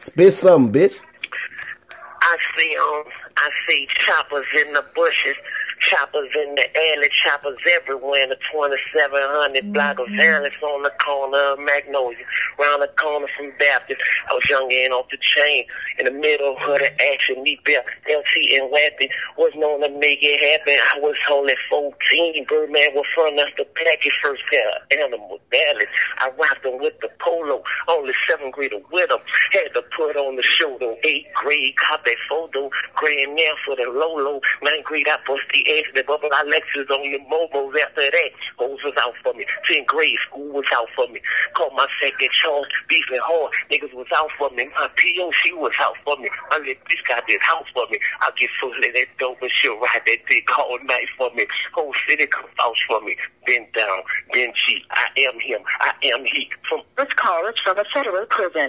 Spit something, bitch. I see um, I see choppers in the bushes, choppers in the alley, choppers everywhere in the 2700 mm-hmm. block of Alice on the corner of Magnolia, round the corner from Baptist. I was young and off the chain, in the middle of the action, me bear, LT and Wappy was known to make it happen. I was only 14, Birdman was from us the package first pair of animal balance. I rocked them with the polo, only seventh grader with them. Had to put on the shoulder, eighth grade, cop that photo, grand now for the Lolo, ninth grade, I bust the X, the bubble I Lexus on the mobiles after that. Eh? Hoes was out for me. 10th grade, school was out for me. Called my second charge, beefing hard. Niggas was out for me. My PO, she was out for me. My little bitch got this house for me. I get full of that dope and she'll ride that dick all night for me. Whole city come vouch for me. Been down, been cheap. I am him. I am he. From This call is from a federal prison.